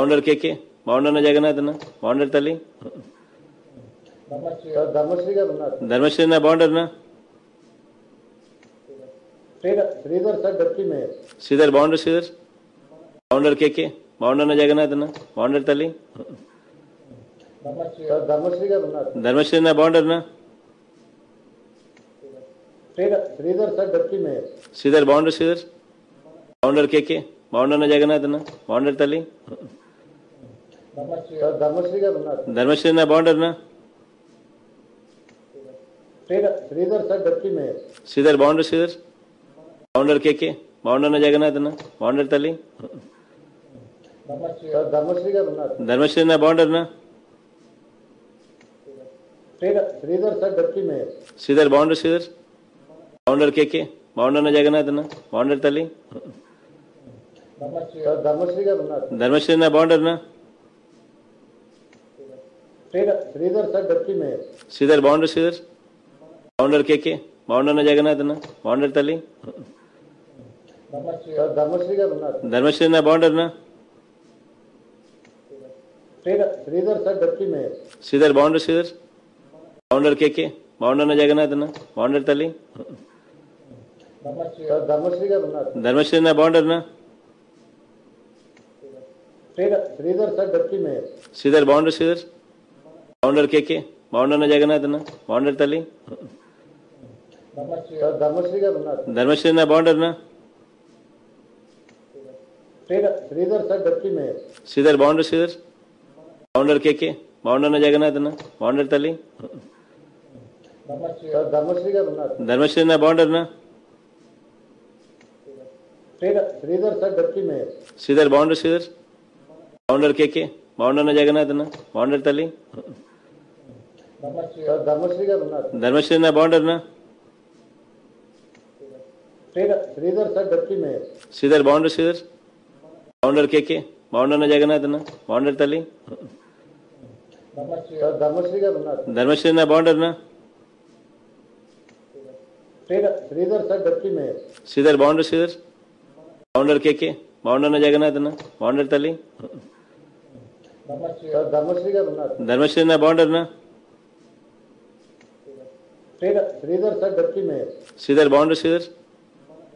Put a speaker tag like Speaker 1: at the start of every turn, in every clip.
Speaker 1: బాగుండరు కేకే బాగుండన్న జగన్నాథ్ అన్న బాగుండరు తల్లి
Speaker 2: సార్ ధర్మశ్రీ గారు ఉన్నారు
Speaker 1: ధర్మశ్రీ అన్న బాగుండరునా
Speaker 2: Sridhar Sridhar sir deputy mayor
Speaker 1: Sridhar బాగుండరు Sridhar బాగుండరు కేకే బాగుండన్న జగన్నాథ్ అన్న బాగుండరు తల్లి
Speaker 2: సార్ ధర్మశ్రీ గారు ఉన్నారు
Speaker 1: ధర్మశ్రీ అన్న బాగుండరునా
Speaker 2: Sridhar Sridhar sir deputy mayor
Speaker 1: Sridhar బాగుండరు Sridhar బాగుండరు కేకే బాగుండన్న జగన్నాథ్ అన్న బాగుండరు తల్లి
Speaker 2: సార్ ధర్మశ్రీ గారు ఉన్నారు
Speaker 1: ధర్మశ్రీ అన్న బాగుండరునా
Speaker 2: Sridhar Sridhar sir deputy mayor
Speaker 1: Sridhar బాగుండరు Sridhar బాగుండరు కేకే బాగుండన్న జగన్నాథ్ అన్న బాగుండరు తల్లి
Speaker 2: సార్ ధర్మశ్రీ గారు ఉన్నారు
Speaker 1: ధర్మశ్రీ అన్న బాగుండరునా
Speaker 2: Sridhar Sridhar sir deputy mayor
Speaker 1: Sridhar బాగుండరు Sridhar బాగుండరు కేకే బాగుండన్న జగన్నాథ్ అన్న బాగుండరు తల్లి
Speaker 2: సార్ ధర్మశ్రీ గారు ఉన్నారు
Speaker 1: ధర్మశ్రీ అన్న బాగుండరునా
Speaker 2: Sridhar Sridhar sir deputy mayor
Speaker 1: Sridhar బాగుండరు Sridhar బాగుండరు కేకే బాగుండన్న జగన్నాథ్ అన్న బాగుండరు తల్లి
Speaker 2: సార్ ధర్మశ్రీ గారు ఉన్నారు
Speaker 1: ధర్మశ్రీ అన్న బాగుండరునా
Speaker 2: Sridhar Sridhar sir deputy mayor
Speaker 1: Sridhar బాగుండరు Sridhar బాగుండరు కేకే బాగుండన్న జగన్నాథ్ అన్న బాగుండరు తల్లి
Speaker 2: సార్ ధర్మశ్రీ గారు ఉన్నారు
Speaker 1: ధర్మశ్రీ అన్న బాగుండరునా
Speaker 2: Sridhar Sridhar sir deputy mayor
Speaker 1: Sridhar బాగుండరు Sridhar బాగుండరు కేకే బాగుండన్న జగన్నాథ్ అన్న బాగుండరు తల్లి
Speaker 2: సార్ ధర్మశ్రీ గారు ఉన్నారు
Speaker 1: ధర్మశ్రీ అన్న బాగుండరునా
Speaker 2: Sridhar Sridhar sir deputy mayor
Speaker 1: Sridhar బాగుండరు Sridhar బాగుండరు కేకే బాగుండన్న జగన్నాథ్ అన్న బాగుండరు తల్లి
Speaker 2: సార్ ధర్మశ్రీ గారు ఉన్నారు
Speaker 1: ధర్మశ్రీ అన్న బాగుండరునా
Speaker 2: Sridhar Sridhar sir deputy mayor
Speaker 1: Sridhar బాగుండరు Sridhar బాగుండరు కేకే బాగుండన్న జగన్నాథ్ అన్న బాగుండరు తల్లి
Speaker 2: సార్ ధర్మశ్రీ గారు ఉన్నారు
Speaker 1: ధర్మశ్రీ అన్న బాగుండరునా
Speaker 2: Sridhar Sridhar sir deputy mayor
Speaker 1: Sridhar బాగుండరు Sridhar బాగుండరు కేకే బాగుండన్న జగన్నాథ్ అన్న బాగుండరు తల్లి
Speaker 2: సార్ ధర్మశ్రీ గారు ఉన్నారు
Speaker 1: ధర్మశ్రీ అన్న బాగుండరునా
Speaker 2: Sridhar Sridhar sir deputy mayor
Speaker 1: Sridhar బాగుండరు Sridhar బాగుండరు కేకే బాగుండన్న జగన్నాథ్ అన్న బాగుండరు తల్లి
Speaker 2: సార్ ధర్మశ్రీ గారు ఉన్నారు
Speaker 1: ధర్మశ్రీ అన్న బాగుండరునా
Speaker 2: Sridhar Sridhar sir deputy mayor
Speaker 1: Sridhar బాగుండరు Sridhar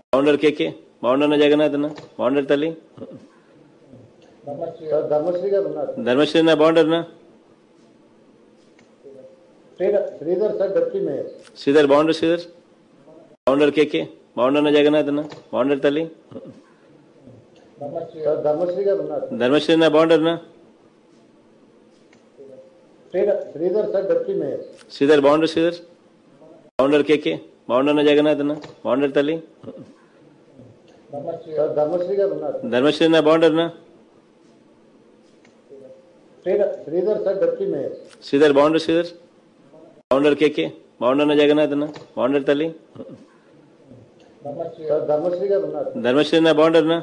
Speaker 1: బాగుండరు కేకే బాగుండన్న జగన్నాథ్ అన్న బాగుండరు తల్లి
Speaker 2: సార్ ధర్మశ్రీ గారు ఉన్నారు
Speaker 1: ధర్మశ్రీ అన్న బాగుండరునా
Speaker 2: Sridhar Sridhar sir deputy mayor
Speaker 1: Sridhar బాగుండరు Sridhar బాగుండరు కేకే బాగుండన్న జగన్నాథ్ అన్న బాగుండరు తల్లి
Speaker 2: సార్ ధర్మశ్రీ గారు ఉన్నారు
Speaker 1: ధర్మశ్రీ అన్న బాగుండరునా
Speaker 2: Sridhar Sridhar sir deputy mayor
Speaker 1: Sridhar బాగుండరు Sridhar బాగుండరు కేకే బాగుండన్న జగన్నాథ్ అన్న బాగుండరు తల్లి
Speaker 2: సార్ ధర్మశ్రీ గారు ఉన్నారు
Speaker 1: ధర్మశ్రీ అన్న బాగుండరునా
Speaker 2: Sridhar Sridhar sir deputy mayor
Speaker 1: Sridhar బాగుండరు Sridhar బాగుండరు కేకే బాగుండన్న జగన్నాథ్ అన్న బాగుండరు తల్లి
Speaker 2: సార్ ధర్మశ్రీ గారు ఉన్నారు
Speaker 1: ధర్మశ్రీ అన్న బాగుండరునా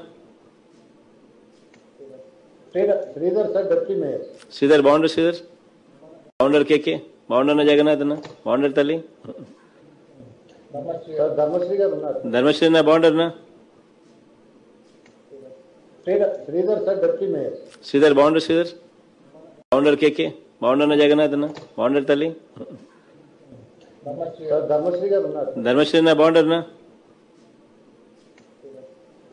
Speaker 2: Sridhar Sridhar sir deputy mayor
Speaker 1: Sridhar బాగుండరు Sridhar బాగుండరు కేకే బాగుండన్న జగన్నాథ్ అన్న బాగుండరు తల్లి
Speaker 2: సార్ ధర్మశ్రీ గారు ఉన్నారు
Speaker 1: ధర్మశ్రీ అన్న బాగుండరునా
Speaker 2: Sridhar Sridhar sir deputy mayor
Speaker 1: Sridhar బాగుండరు Sridhar బాగుండరు కేకే బాగుండన్న జగన్నాథ్ అన్న బాగుండరు తల్లి
Speaker 2: సార్ ధర్మశ్రీ గారు ఉన్నారు
Speaker 1: ధర్మశ్రీ అన్న బాగుండరునా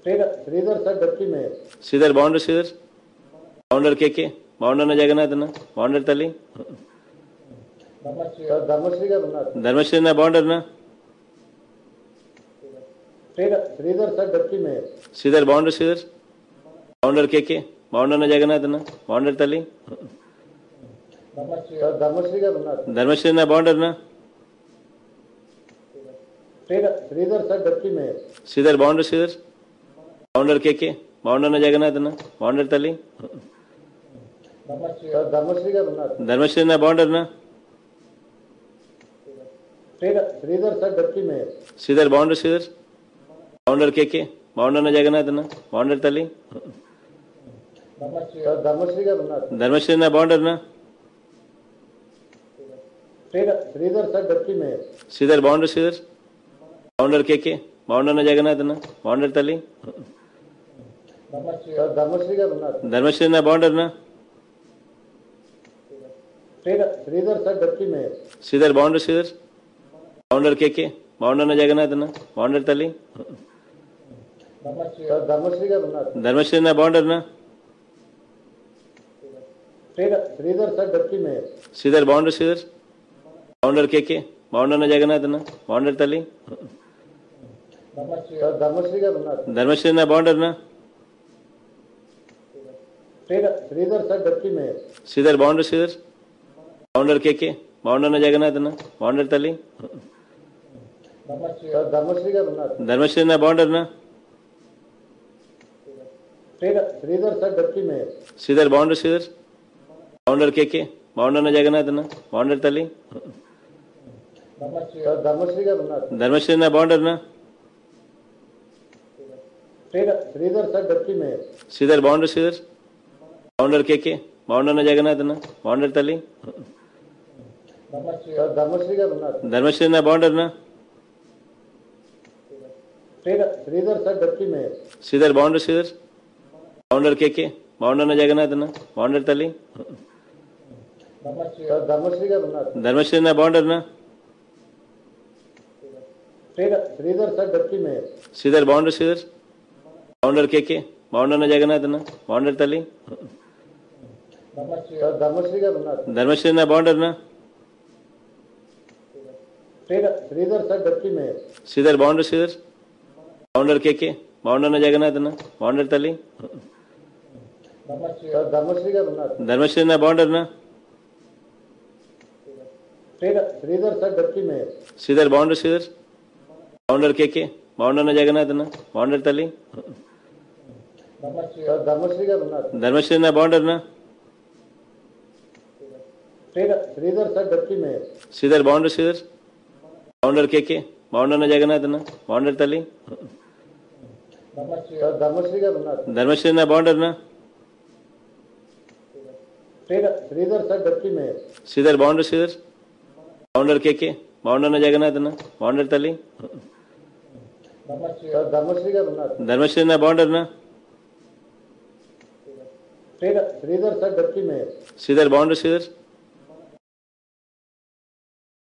Speaker 2: Sridhar Sridhar sir deputy mayor
Speaker 1: Sridhar బాగుండరు Sridhar బాగుండరు కేకే బాగుండన్న జగన్నాథ్ అన్న బాగుండరు తల్లి
Speaker 2: సార్ ధర్మశ్రీ గారు ఉన్నారు
Speaker 1: ధర్మశ్రీ అన్న బాగుండరునా
Speaker 2: श्रीधर सर डबकी में श्रीधर
Speaker 1: बाउंडर श्रीधर बाउंडर के के बाउंडर ना जगन्नाथ ना बाउंडर
Speaker 2: तली. धर्मश्री का धर्मश्री
Speaker 1: ना बाउंडर ना.
Speaker 2: श्रीधर सर डबकी में श्रीधर
Speaker 1: बाउंडर श्रीधर बाउंडर के के बाउंडर ना जगन्नाथ ना बाउंडर
Speaker 2: तली. धर्मश्री का धर्मश्री
Speaker 1: ना बाउंडर ना.
Speaker 2: श्रीधर सर डबकी में श्रीधर
Speaker 1: बाउंडर श्रीधर శ్రీధర్ బాగుండరు కేకే బాగుండన్న జగన్నాథ్ అన్న బాగుండరు తల్లి
Speaker 2: సార్ ధర్మశ్రీ గారు ఉన్నారు
Speaker 1: ధర్మశ్రీ అన్న బాగుండరునా
Speaker 2: Sridhar Sridhar sir deputy mayor
Speaker 1: Sridhar బాగుండరు Sridhar బాగుండరు కేకే బాగుండన్న జగన్నాథ్ అన్న బాగుండరు తల్లి
Speaker 2: సార్ ధర్మశ్రీ గారు ఉన్నారు
Speaker 1: ధర్మశ్రీ నా బాగుంటారనా
Speaker 2: Sridhar Sridhar sir deputy mayor
Speaker 1: Sridhar బాగుండరు Sridhar బాగుండరు కేకే బాగుండన్న జగన్నాథ్ అన్న బాగుండరు తల్లి
Speaker 2: సార్ ధర్మశ్రీ గారు ఉన్నారు
Speaker 1: ధర్మశ్రీ నా బాగుంటారనా
Speaker 2: Sridhar Sridhar sir deputy mayor
Speaker 1: Sridhar బాగుండరు Sridhar బాగుండరు కేకే బాగుండన్న జగన్నాథ్ అన్న బాగుండరు తల్లి
Speaker 2: సార్ ధర్మశ్రీ గారు ఉన్నారు
Speaker 1: ధర్మశ్రీ నా బాగుంటారనా
Speaker 2: Sridhar Sridhar sir deputy mayor
Speaker 1: Sridhar బాగుండరు Sridhar బాగుండరు కేకే బాగుండన్న జగన్నాథ్ అన్న బాగుండరు తల్లి
Speaker 2: సార్ ధర్మశ్రీ గారు ఉన్నారు
Speaker 1: ధర్మశ్రీ నా బాగుంటారనా श्रीधर सर श्रीधर बाउंडर श्रीधर बाउंडर के के बाउंडर ना
Speaker 2: जगन्नाथ ना बाउंडर तली
Speaker 1: धर्मश्री ना बाउंडर
Speaker 2: ना Sridhar sir deputy mayor
Speaker 1: Sridhar बाउंडर Sridhar बाउंडर के के बाउंडर ना जगन्नाथ ना
Speaker 2: बाउंडर तली धर्मश्री धर्मश्री
Speaker 1: ना बाउंडर ना
Speaker 2: Sridhar Sridhar sir deputy mayor
Speaker 1: Sridhar బాగుండరు Sridhar బాగుండరు కేకే బాగుండన్న జగన్నాథ్ అన్న బాగుండరు తల్లి
Speaker 2: సార్ ధర్మశ్రీ గారు ఉన్నారు
Speaker 1: ధర్మశ్రీ నా బాగుంటారనా
Speaker 2: Sridhar Sridhar sir deputy mayor
Speaker 1: Sridhar బాగుండరు Sridhar బాగుండరు కేకే బాగుండన్న జగన్నాథ్ అన్న బాగుండరు తల్లి
Speaker 2: సార్ ధర్మశ్రీ గారు ఉన్నారు
Speaker 1: ధర్మశ్రీ నా బాగుంటారనా
Speaker 2: Sridhar Sridhar sir deputy mayor
Speaker 1: Sridhar బాగుండరు Sridhar బాగుండరు కేకే బాగుండన్న జగన్నాథ్ అన్న బాగుండరు తల్లి
Speaker 2: సార్ ధర్మశ్రీ గారు ఉన్నారు
Speaker 1: ధర్మశ్రీ నా బాగుంటారనా
Speaker 2: Sridhar Sridhar sir deputy mayor
Speaker 1: Sridhar బాగుండరు Sridhar బాగుండరు కేకే బాగుండన్న జగన్నాథ్ అన్న బాగుండరు తల్లి
Speaker 2: సార్ ధర్మశ్రీ గారు ఉన్నారు
Speaker 1: ధర్మశ్రీ నా బాగుంటారనా
Speaker 2: Sridhar Sridhar sir deputy mayor
Speaker 1: Sridhar బాగుండరు Sridhar బాగుండరు కేకే బాగుండన్న జగన్నాథ్ అన్న బాగుండరు తల్లి
Speaker 2: సార్ ధర్మశ్రీ గారు ఉన్నారు
Speaker 1: ధర్మశ్రీ నా బాగుంటారనా
Speaker 2: Sridhar Sridhar sir deputy mayor
Speaker 1: Sridhar బాగుండరు Sridhar బాగుండరు కేకే బాగుండన్న జగన్నాథ్ అన్న బాగుండరు తల్లి
Speaker 2: సార్ ధర్మశ్రీ గారు ఉన్నారు
Speaker 1: ధర్మశ్రీ నా బాగుంటారనా
Speaker 2: Sridhar Sridhar sir deputy mayor
Speaker 1: Sridhar బాగుండరు Sridhar